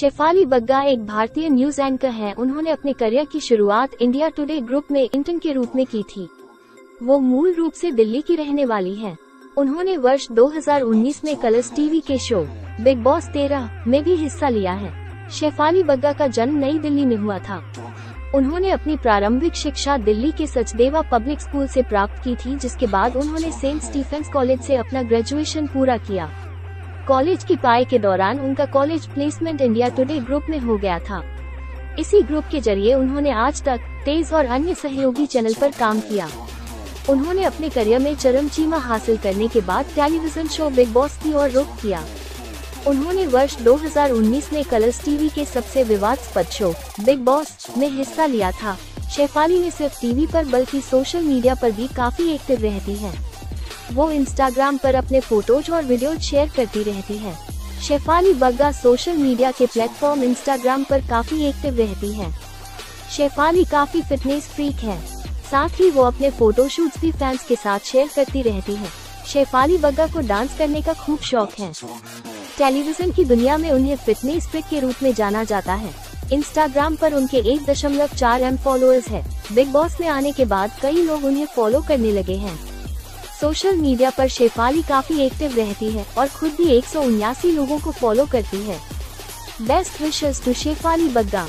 शेफाली बग्गा एक भारतीय news anchor हैं। उन्होंने अपने करियर की शुरुआत इंडिया टुडे ग्रुप में इंटर्न के रूप में की थी। वो मूल रूप से दिल्ली की रहने वाली हैं। उन्होंने वर्ष 2019 में कलर्स टीवी के शो बिग बॉस तेरह, में भी हिस्सा लिया है। शेफाली बग्गा का जन्म नई दिल्ली में हुआ था। उन्होंने अपनी प्रारंभिक शिक्षा दिल्ली के सचदेवा पब्लिक स्कूल से प्राप्त की थी, जिसके बाद उन्होंने सेंट स्टीफेंस कॉलेज से अपना ग्रेजुएशन पूरा किया। कॉलेज की पढ़ाई के दौरान उनका college placement India Today group में हो गया था। इसी ग्रुप के ज़रिए उन्होंने आज तक तेज और अन्य सहयोगी चैनल पर काम किया। उन्होंने अपने करियर में चरम चीमा हासिल करने के बाद टेलीविज़न शो बिग बॉस की ओर रुख किया। उन्होंने वर्ष 2019 में कलर्स टीवी के सबसे विवादास्पद शो, बिग बॉस, में हिस्सा लिया था। शेफाली ने सिर्फ़ टीवी पर बल्कि सोशल मीडिया पर भी काफ़ी एक्टिव रहती है। वो इंस्टाग्राम पर अपने फ़ोटोज़ और वीडियो शेयर करती रहती है। शेफाली बग्गा सोशल मीडिया के प्लेटफॉर्म इंस्टाग्राम पर काफ़ी एक्टिव रहती है। शेफाली काफ़ी फिटनेस फ्रीक है। साथ ही वो अपने फोटोशूट्स भी फैंस के साथ शेयर करती रहती है। शेफाली बग्गा को डांस करने का खूब शौक है। टेलीविज़न की दुनिया में उन्हें फिटनेस फ्रिक के रूप में जाना जाता है। इंस्टाग्राम पर उनके एक दशमलव चार एम फॉलोअर्स है। बिग बॉस में आने के बाद कई लोग उन्हें फॉलो करने लगे हैं। सोशल मीडिया पर शेफाली काफ़ी एक्टिव रहती है और खुद भी एक लोगों को फॉलो करती है। Best wishes to Shefali Bagga